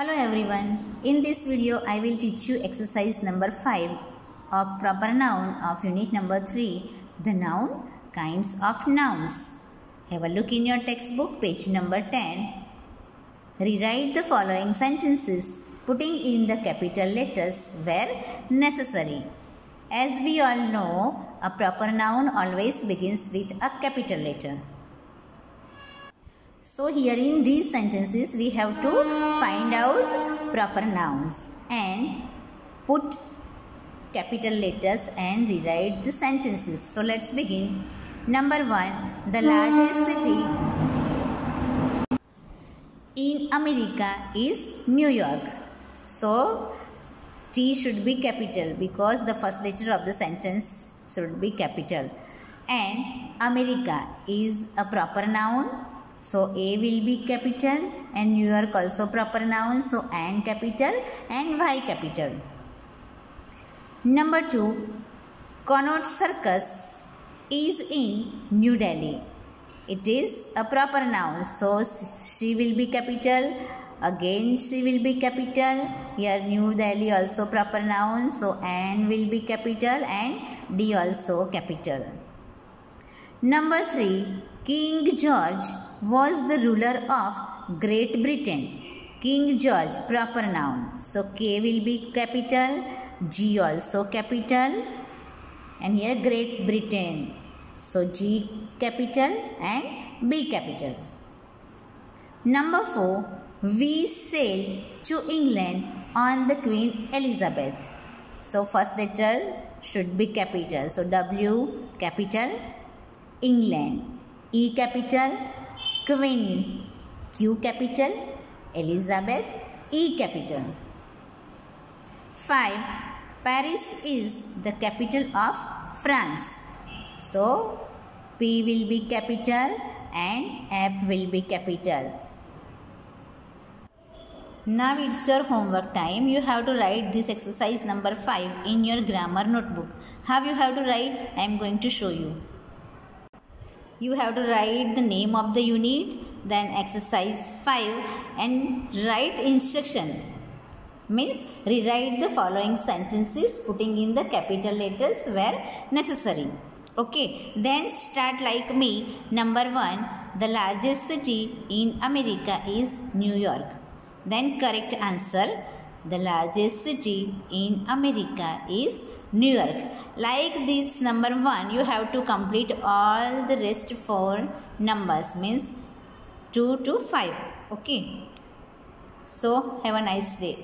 Hello everyone. In this video I will teach you exercise number 5 of proper noun of unit number 3 the noun kinds of nouns. Have a look in your textbook page number 10. Rewrite the following sentences putting in the capital letters where necessary. As we all know, a proper noun always begins with a capital letter. So here in these sentences we have to find out proper nouns and put capital letters and rewrite the sentences. So let's begin. Number 1. The largest city in America is New York. So T should be capital because the first letter of the sentence should be capital. And America is a proper noun so A will be capital and New York also proper noun. So and capital and Y capital. Number 2. Connaught Circus is in New Delhi. It is a proper noun. So she will be capital. Again she will be capital. Here New Delhi also proper noun. So and will be capital and D also capital. Number 3. King George was the ruler of Great Britain. King George, proper noun. So K will be capital, G also capital, and here Great Britain. So G capital and B capital. Number 4. We sailed to England on the Queen Elizabeth. So first letter should be capital. So W capital, England. E capital, Queen, Q capital, Elizabeth, E capital. 5. Paris is the capital of France. So, P will be capital and F will be capital. Now it's your homework time. You have to write this exercise number 5 in your grammar notebook. How you have to write? I am going to show you you have to write the name of the unit then exercise 5 and write instruction. Means rewrite the following sentences putting in the capital letters where necessary. Okay then start like me. Number 1 the largest city in america is new york. Then correct answer. The largest city in america is new york. Like this number 1 you have to complete all the rest four numbers means 2 to 5 okay? So have a nice day